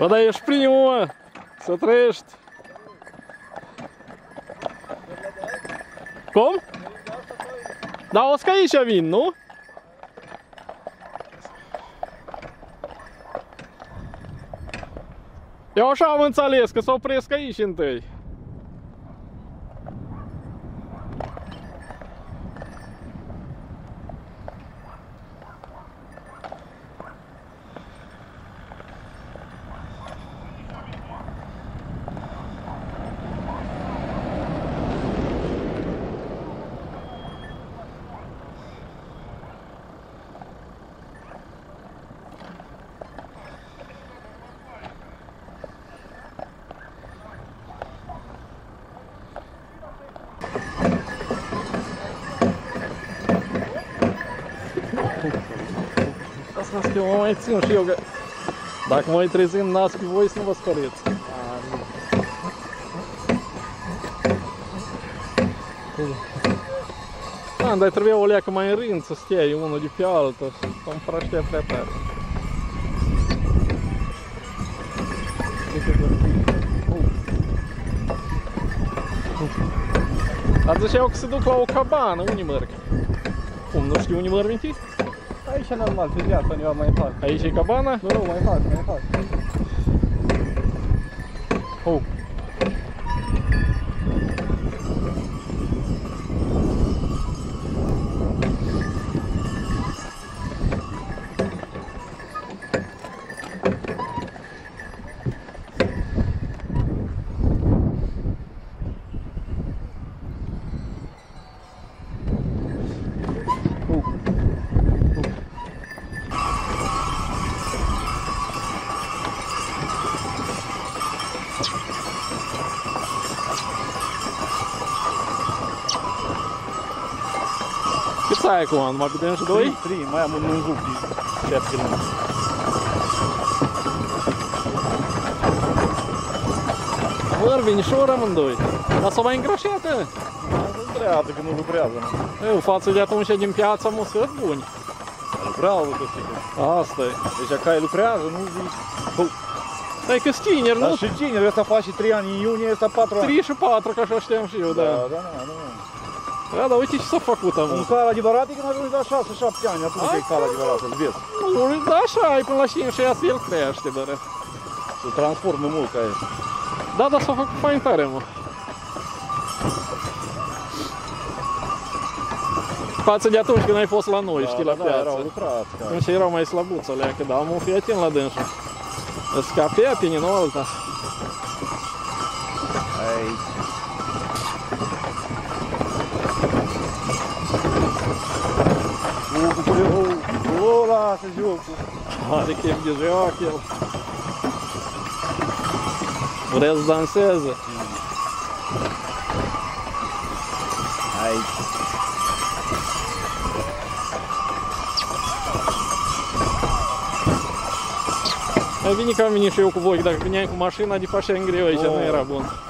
Bă, dar ești primul, mă! Să trăiești! Cum? Da, o să că aici vin, nu? Eu așa am înțeles, că s-o opresc aici întâi. 16 км цим шилка. Так que трезин наспів висну воскорець. Ah, dar trebuie o leque mais rindo rând să stea unul de pe altul și să împrăștea prea tare. Dar ziceau că se duc la o cabană, unii merg. Cum, nu știu unii merg minti? Aici e normal, pe dreapta undeva mai în față. Aici e cabana? Nu, nu, mai în față, mai în față. Oh. Cât ai acum? Numai putem și doi? Tri, tri, mai am un mânzuc de șapte luni. Măr, vinișor amândoi. Dar s-au mai îngrașat, ă? Nu dreaptă că nu lucrează, nu. Eu, față de atunci din piața mă sunt buni. Lucrează tot sigur. Asta e. Deci care lucrează, nu zici. Stai că tineri, Dar nu? și cine? Ăsta face 3 ani, în iunie ăsta 4 ani. 3 și 4, că așa știam și eu, da. Da, da, da, nu. Da, dar uite ce s-a făcut Un am. cal adevărat e când ajungi la 6-7 ani, atunci e cal adevărat, îl vezi. Nu, da, așa, ai până la 5 și el crește, bără. Se transformă mult ca el. Da, dar s-a făcut fain tare, mă. Față de atunci când ai fost la noi, știi, la da, erau piață. lucrați, ca. Atunci erau mai slăbuță, leacă, dar am fi atent la dânsul. Îți scapea pe din alta. Aici. фізіолку. Таким діжаків. Брез Дансезе. Ай. Это никому не у кубок, так меня машина не пошенгривает, а не работает.